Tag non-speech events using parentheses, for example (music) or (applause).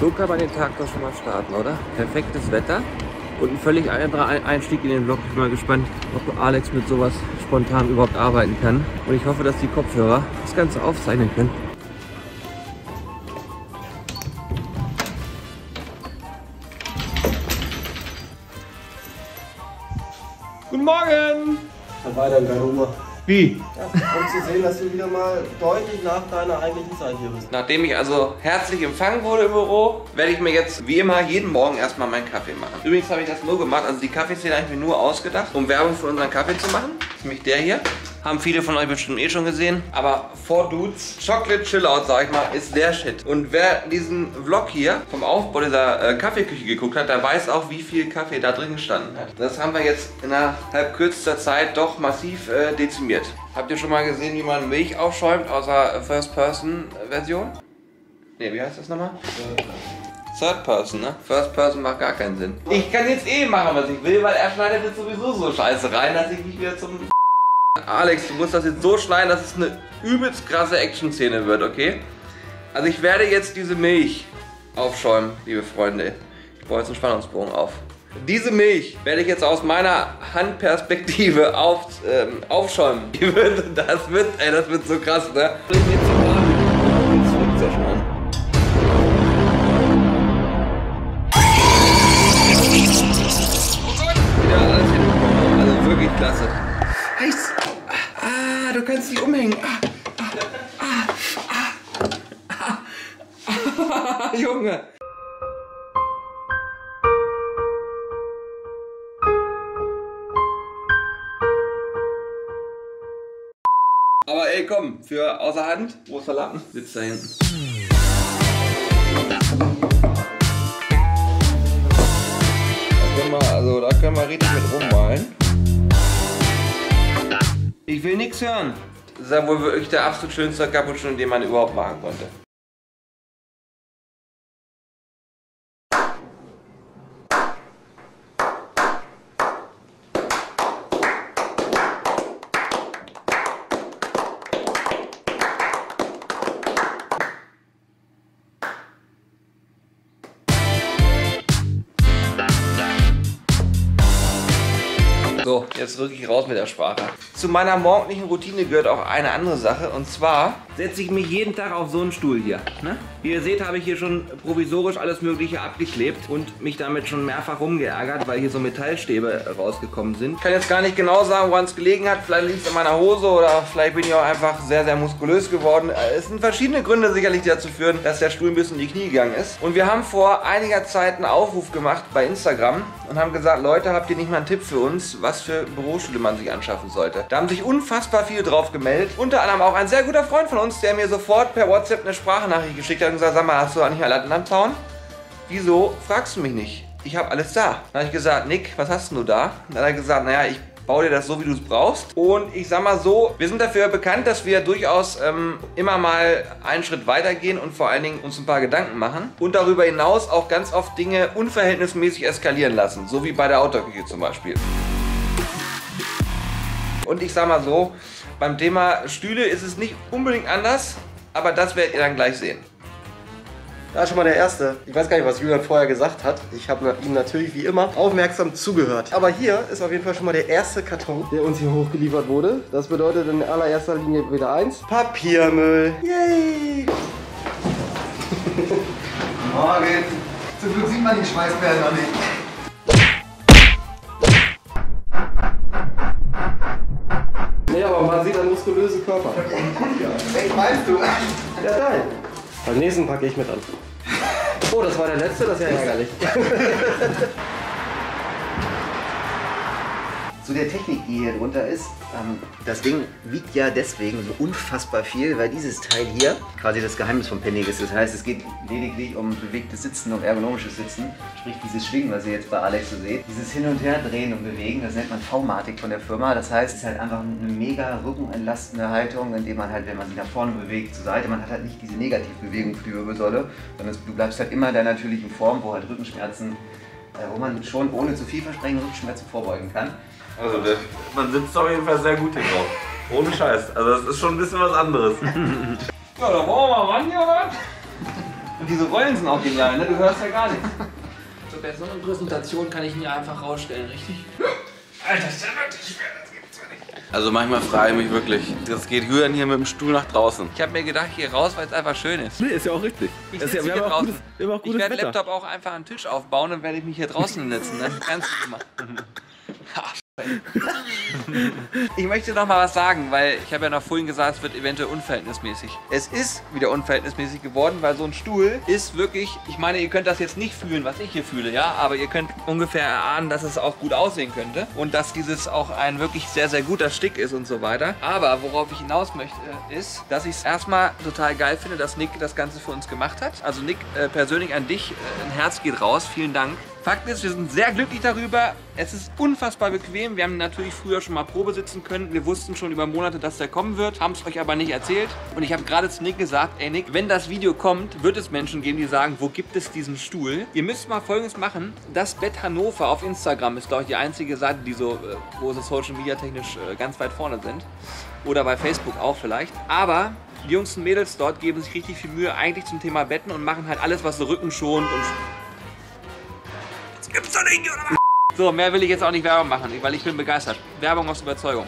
So kann man den Tag doch schon mal starten, oder? Perfektes Wetter und ein völlig anderer Einstieg in den Vlog. Ich bin mal gespannt, ob Alex mit sowas spontan überhaupt arbeiten kann. Und ich hoffe, dass die Kopfhörer das Ganze aufzeichnen können. Guten Morgen! Dann weiter in deine Ruhe. Wie? Ja, um zu sehen, dass du wieder mal deutlich nach deiner eigentlichen Zeit hier bist. Nachdem ich also herzlich empfangen wurde im Büro, werde ich mir jetzt wie immer jeden Morgen erstmal meinen Kaffee machen. Übrigens habe ich das nur gemacht, also die Kaffeeszene habe ich mir nur ausgedacht, um Werbung für unseren Kaffee zu machen. Nämlich der hier. Haben viele von euch bestimmt eh schon gesehen. Aber Four Dudes Chocolate Chillout, sag ich mal, ist der Shit. Und wer diesen Vlog hier vom Aufbau dieser äh, Kaffeeküche geguckt hat, der weiß auch, wie viel Kaffee da drin gestanden hat. Das haben wir jetzt innerhalb kürzester Zeit doch massiv äh, dezimiert. Habt ihr schon mal gesehen, wie man Milch aufschäumt, außer First-Person-Version? Ne, wie heißt das nochmal? Third Person, ne? First Person macht gar keinen Sinn. Ich kann jetzt eh machen, was ich will, weil er schneidet jetzt sowieso so scheiße rein, dass ich mich wieder zum Alex, du musst das jetzt so schneiden, dass es eine übelst krasse Action-Szene wird, okay? Also ich werde jetzt diese Milch aufschäumen, liebe Freunde. Ich baue jetzt einen Spannungsbogen auf. Diese Milch werde ich jetzt aus meiner Handperspektive auf, ähm, aufschäumen. (laughs) Das wird, ey, das wird so krass, ne? Klasse. Heiß. Ah, du kannst dich umhängen. Ah, ah, ah, ah, Junge. Aber ey, komm, für außer Hand, der Lappen? Sitzt da hinten. Also da können wir richtig mit rummalen. Ich will nichts hören. Das ist ja wohl wirklich der absolut schönste Cappuccino, den man überhaupt machen konnte. So, jetzt wirklich raus mit der Sprache. Zu meiner morgendlichen Routine gehört auch eine andere Sache. Und zwar setze ich mich jeden Tag auf so einen Stuhl hier. Ne? Wie ihr seht, habe ich hier schon provisorisch alles Mögliche abgeklebt und mich damit schon mehrfach rumgeärgert, weil hier so Metallstäbe rausgekommen sind. Ich kann jetzt gar nicht genau sagen, woran es gelegen hat. Vielleicht liegt es an meiner Hose oder vielleicht bin ich auch einfach sehr, sehr muskulös geworden. Es sind verschiedene Gründe sicherlich, dazu führen, dass der Stuhl ein bisschen in die Knie gegangen ist. Und wir haben vor einiger Zeit einen Aufruf gemacht bei Instagram und haben gesagt, Leute, habt ihr nicht mal einen Tipp für uns, was für Bürostühle man sich anschaffen sollte? Da haben sich unfassbar viele drauf gemeldet. Unter anderem auch ein sehr guter Freund von uns, der mir sofort per WhatsApp eine Sprachnachricht geschickt hat und gesagt, sag mal, hast du eigentlich mal Latten am Zaun? Wieso fragst du mich nicht? Ich habe alles da. Dann habe ich gesagt, Nick, was hast du da? Dann hat er gesagt, naja, ich baue dir das so, wie du es brauchst. Und ich sag mal so, wir sind dafür bekannt, dass wir durchaus ähm, immer mal einen Schritt weitergehen und vor allen Dingen uns ein paar Gedanken machen. Und darüber hinaus auch ganz oft Dinge unverhältnismäßig eskalieren lassen. So wie bei der Outdoor-Küche zum Beispiel. Und ich sag mal so, beim Thema Stühle ist es nicht unbedingt anders, aber das werdet ihr dann gleich sehen. Da ist schon mal der Erste. Ich weiß gar nicht, was Julian vorher gesagt hat. Ich habe ihm natürlich wie immer aufmerksam zugehört. Aber hier ist auf jeden Fall schon mal der erste Karton, der uns hier hochgeliefert wurde. Das bedeutet in allererster Linie wieder eins. Papiermüll. Yay! Morgen. Zum Glück sieht man die Schweißperlen noch nicht. Nee, aber man sieht einen muskulösen Körper. Echt meinst du? Ja, geil. Beim nächsten packe ich mit an. Oh, das war der letzte, das ist ja ärgerlich. (laughs) Zu der Technik, die hier drunter ist, ähm, das Ding wiegt ja deswegen so unfassbar viel, weil dieses Teil hier quasi das Geheimnis von Pennig ist. Das heißt, es geht lediglich um bewegtes Sitzen, um ergonomisches Sitzen. Sprich, dieses Schwingen, was ihr jetzt bei Alex so seht. Dieses Hin- und Her drehen und bewegen, das nennt man V-Matik von der Firma. Das heißt, es ist halt einfach eine mega rückenentlastende Haltung, indem man halt, wenn man sich nach vorne bewegt, zur Seite, man hat halt nicht diese Negativbewegung für die Wirbelsäule, sondern du bleibst halt immer in der natürlichen Form, wo halt Rückenschmerzen, wo man schon ohne zu viel Versprechen Rückenschmerzen vorbeugen kann. Also der, man sitzt auf jeden Fall sehr gut hier drauf. Ohne Scheiß. Also das ist schon ein bisschen was anderes. (laughs) Ja, dann wollen wir mal ran hier, oder? diese Rollen sind auch genial, ne? Du hörst ja gar nichts. Zur besseren Präsentation kann ich ihn ja einfach rausstellen, richtig? Alter, das ist ja wirklich schwer, das gibt's ja nicht. Also manchmal frage ich mich wirklich, das geht Julian hier mit dem Stuhl nach draußen. Ich habe mir gedacht, hier raus, weil es einfach schön ist. Nee, ist ja auch richtig. Ich ja, sitze wir, hier draußen. gutes, wir haben auch Ich gutes werde Wetter. Laptop auch einfach an den Tisch aufbauen und werde ich mich hier draußen sitzen. Ne? Ganz immer. Ich möchte noch mal was sagen, weil ich habe ja noch vorhin gesagt, es wird eventuell unverhältnismäßig. Es ist wieder unverhältnismäßig geworden, weil so ein Stuhl ist wirklich, ich meine, ihr könnt das jetzt nicht fühlen, was ich hier fühle, ja, aber ihr könnt ungefähr erahnen, dass es auch gut aussehen könnte und dass dieses auch ein wirklich sehr, sehr guter Stick ist und so weiter. Aber worauf ich hinaus möchte, ist, dass ich es erstmal total geil finde, dass Nick das Ganze für uns gemacht hat. Also Nick, äh, persönlich an dich, äh, ein Herz geht raus, vielen Dank. Fakt ist, wir sind sehr glücklich darüber. Es ist unfassbar bequem. Wir haben natürlich früher schon mal Probe sitzen können. Wir wussten schon über Monate, dass der kommen wird, haben es euch aber nicht erzählt. Und ich habe gerade zu Nick gesagt, ey Nick, wenn das Video kommt, wird es Menschen geben, die sagen, wo gibt es diesen Stuhl? Ihr müsst mal Folgendes machen. Das Bett Hannover auf Instagram ist, glaube ich, die einzige Seite, die so, äh, wo sie Social Media technisch äh, ganz weit vorne sind. Oder bei Facebook auch vielleicht. Aber die Jungs und Mädels dort geben sich richtig viel Mühe eigentlich zum Thema Betten und machen halt alles, was so Rücken schont und Gibt's doch nicht, oder was? So, mehr will ich jetzt auch nicht Werbung machen, weil ich bin begeistert. Werbung aus Überzeugung.